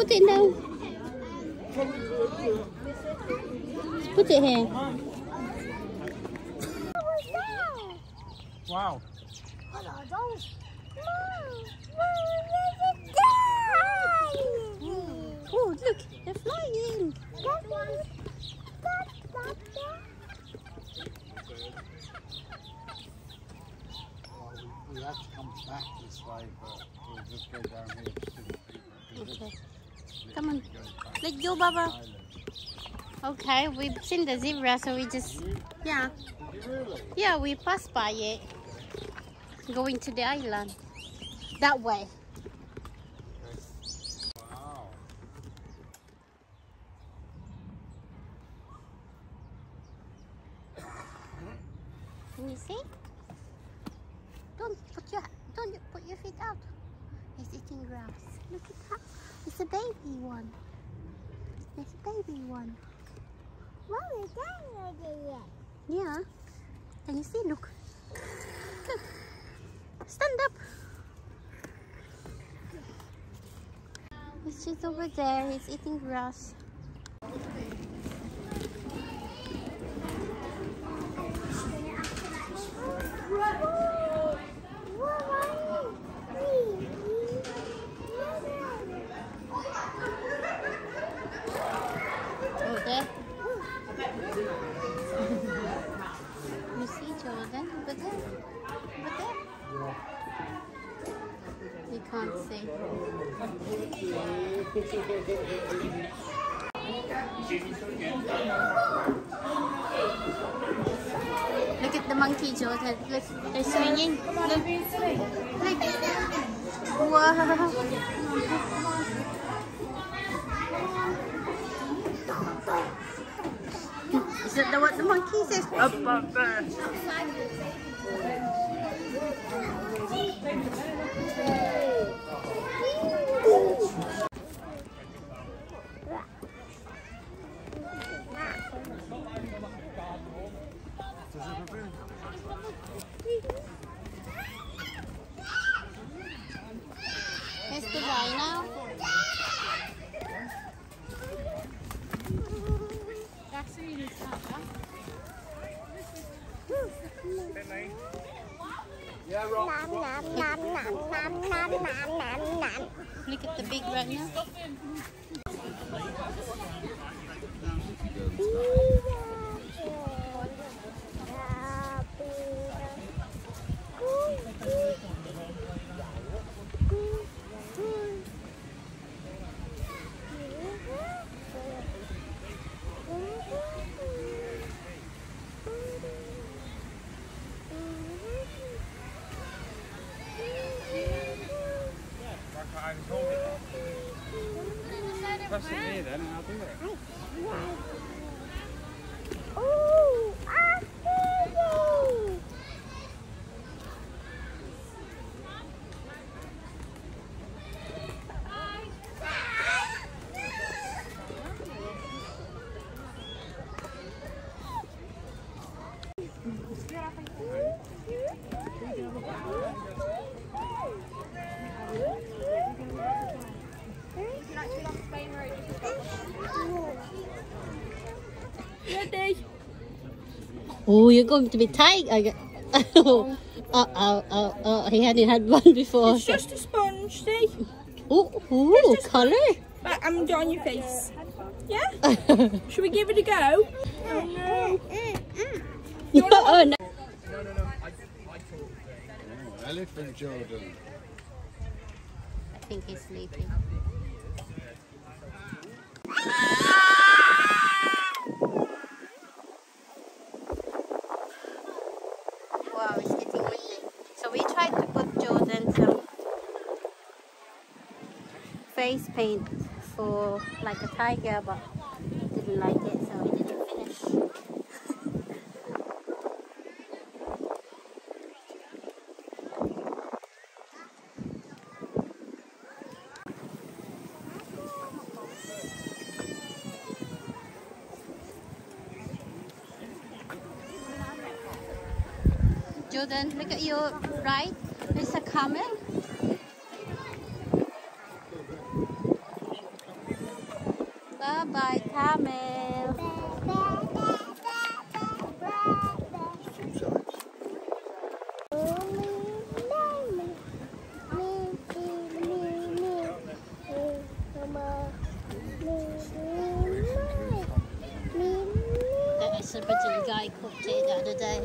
Just put it down. Just put it here. Wow. Oh, look, they're flying. We have to come back this way, but we'll just go down here to see the people. Okay. Come on. Let go, Baba. Okay, we've seen the zebra, so we just, yeah. Yeah, we passed by it. Going to the island. That way. Can you see? Don't put your don't put your feet out. He's eating grass. Look at that. It's a baby one. It's a baby one. Yeah. Can you see? Look. Look. Stand up. He's just over there. He's eating grass. Oh, there. you see Jordan over there? Over there? You. Look at the monkey, Jordan. Look, they're swinging. Look. Look. Wow. Is that the, what the monkey says? Up, up, there. Look at the big. I Press it here then and I'll do it. Oh, you're going to be tight. I oh, oh, oh, oh, oh, he hadn't had one before. It's just a sponge, see? Oh, oh, colour. But I'm on your face. Yeah? Should we give it a go? Oh no. oh, no. Oh, elephant Jordan. I think he's sleeping. Wow, it's getting windy. So we tried to put Jordan some face paint for like a tiger, but didn't like it, so we didn't finish. Jordan, look at your right. There's a camel. Bye bye, camel. That celebrity guy cooked it the other day.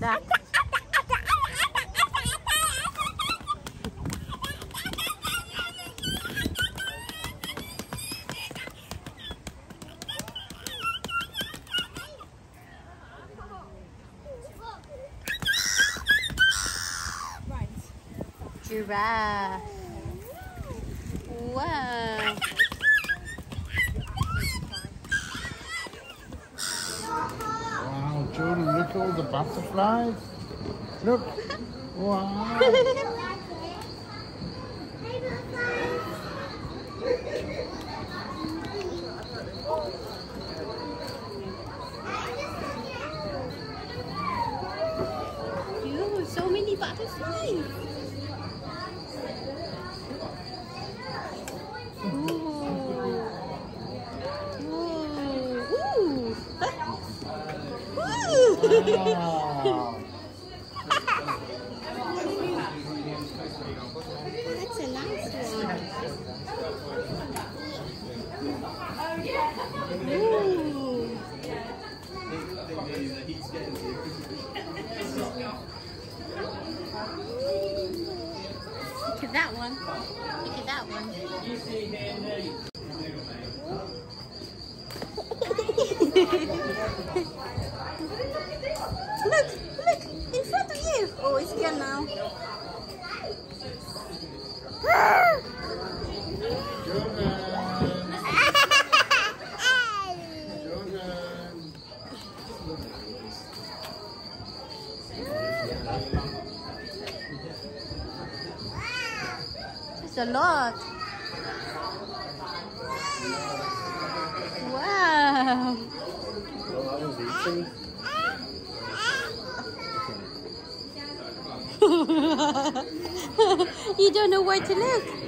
That. Giraffe. Wow. Wow, Jordan, look at all the butterflies. Look. Wow. Ew, so many butterflies. Ooh. Ooh. Ooh. Ooh. Wow. A nice. Look at that one. Look at that one. look, look, in front of you. Oh, it's gone now. Jordan. It's a lot. Wow. you don't know where to look.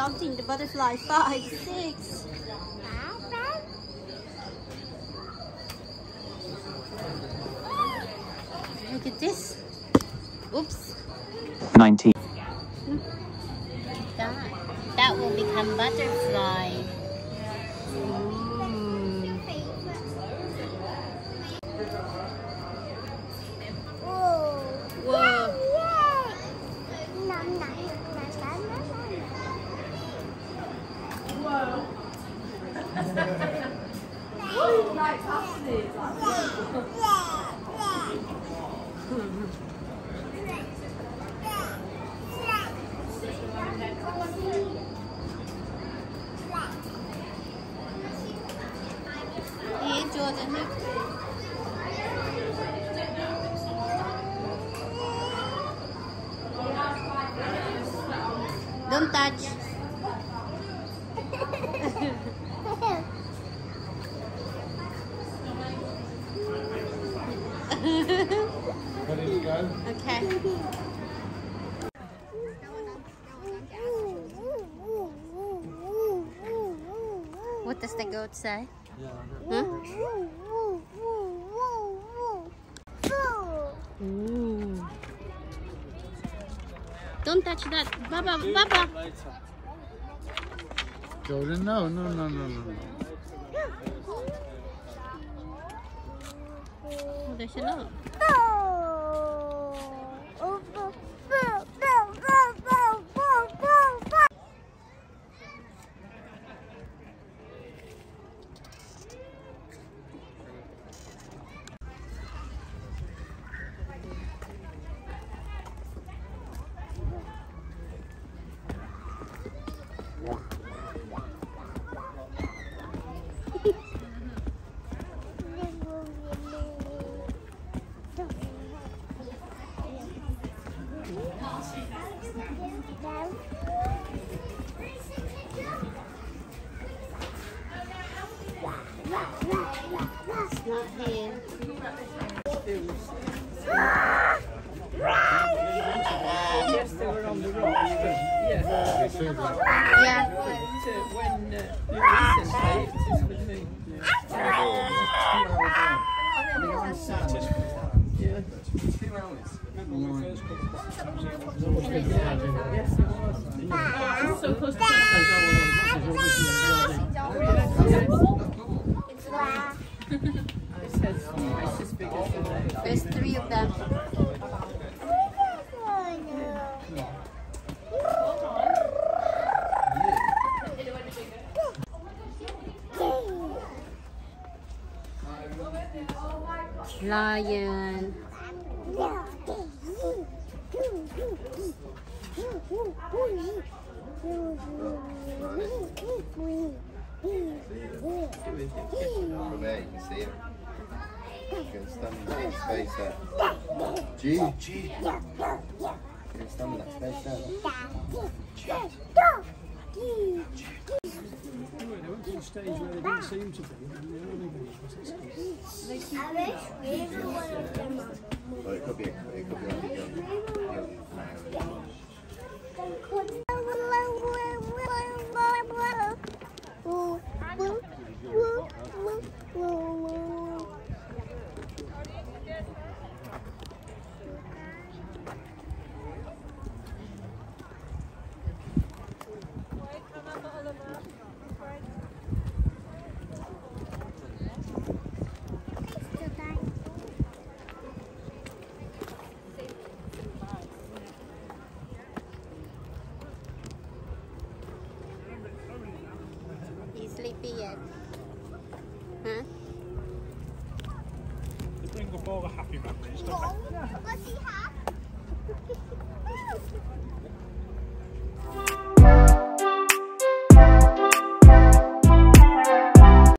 counting the butterfly. Five, six. Look at this. Oops. 19. Hmm? That, that will become butterfly. Whoa. Here, Jordan, look. Don't touch. Okay. What does the goat say? Huh? Ooh. Don't touch that. Baba, Baba. Jordan, no, no, no, no, no, no. Oh, there's a lot. It's yeah. When. Yeah. Yes, it was. So close. There's three of them. Lion. From there, you can see him. You can stand in his face there. G, G. You can stand that space there. Well, it could be, a, it could be only young, young He's sleepy